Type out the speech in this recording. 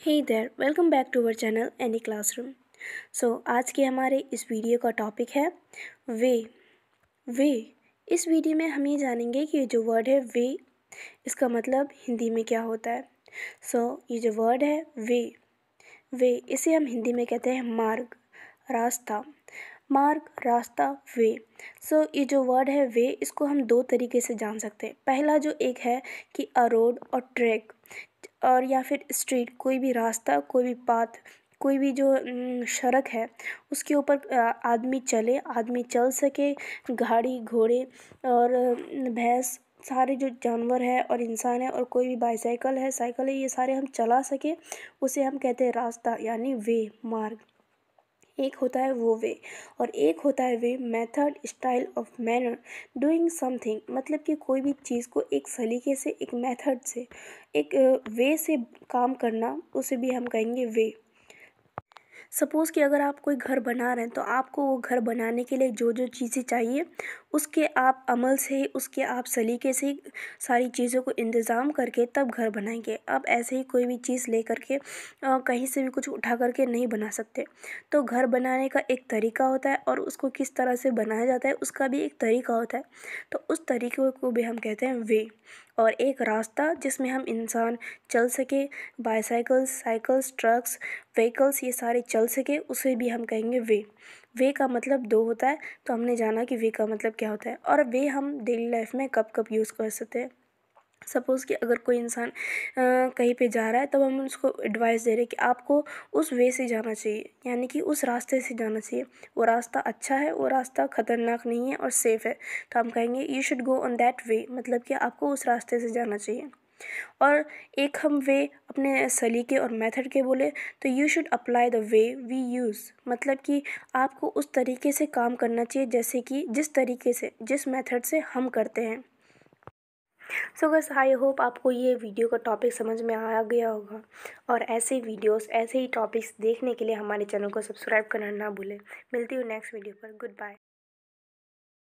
Hey there welcome back to our channel any classroom so आज के हमारे इस वीडियो का टॉपिक है वे। वे। इस वीडियो में हम ये जानेंगे कि ये जो वर्ड है वे इसका मतलब हिंदी में क्या होता है। सो so, ये जो वर्ड है वे। वे इसे हम हिंदी में कहते हैं मार्ग रास्ता। मार्ग रास्ता वे। सो so, ये जो वर्ड है वे इसको हम दो तरीके से जान सकते हैं। पहला जो एक है कि अ रोड और ट्रैक और या फिर स्ट्रीट, कोई भी रास्ता, कोई भी पाथ, कोई भी जो सड़क है, उसके ऊपर आदमी चले, आदमी चल सके, गाड़ी, घोड़े और भैंस, सारे जो जानवर है और इंसान है और कोई भी बाईसाइकिल है, साइकिल है, ये सारे हम चला सके, उसे हम कहते हैं रास्ता, यानी वे, मार्ग। एक होता है वो वे और एक होता है way method style of manner doing something मतलब कि कोई भी चीज़ को एक सलीके से, एक मेथड से, एक वे से काम करना, उसे भी हम कहेंगे वे। सपोज़ कि अगर आप कोई घर बना रहे हैं तो आपको वो घर बनाने के लिए जो जो चीज़ें चाहिए, उसके आप अमल से, उसके आप सलीके से सारी चीज़ों को इंतज़ाम करके तब घर बनाएँगे। अब ऐसे ही कोई भी चीज़ ले करके कहीं से भी कुछ उठा करके नहीं बना सकते। तो घर बनाने का एक तरीका होता है और उसको किस तरह से बनाया जाता है, उसका भी एक तरीका होता है। तो उस तरीके को भी हम कहते हैं वे। और एक रास्ता जिसमें हम इंसान चल सके बाइसाइकल्स साइकिल्स ट्रक्स व्हीकल्स ये सारे चल सके, उसे भी हम कहेंगे वे। वे का मतलब दो होता है तो हमने जाना कि वे का मतलब क्या होता है, और वे हम डेली लाइफ में कब कब यूज़ कर सकते हैं। सपोज़ कि अगर कोई इंसान कहीं पे जा रहा है, तब हम उसको एडवाइस दे रहे हैं कि आपको उस वे से जाना चाहिए, यानी कि उस रास्ते से जाना चाहिए। वो रास्ता अच्छा है, वो रास्ता ख़तरनाक नहीं है और सेफ़ है। तो हम कहेंगे you should go on that way मतलब कि आपको उस रास्ते से जाना चाहिए। और एक हम वे अपने सलीके और मेथड के बोले तो you should apply the way we use मतलब कि आपको उस तरीके से काम करना चाहिए, जैसे कि जिस तरीके से, जिस मेथड से हम करते हैं। सो बस आई होप आपको ये वीडियो का टॉपिक समझ में आ गया होगा। और ऐसे वीडियोस ऐसे ही टॉपिक्स देखने के लिए हमारे चैनल को सब्सक्राइब करना ना भूलें। मिलती हूँ नेक्स्ट वीडियो पर। Good bye